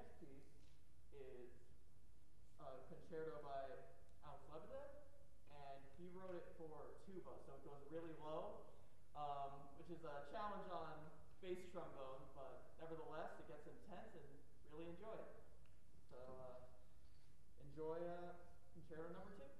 next piece is a concerto by Alex Lebedev, and he wrote it for tuba, so it goes really low, um, which is a challenge on bass trombone, but nevertheless, it gets intense and really enjoy it. So uh, enjoy uh, concerto number two.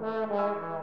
Thank you.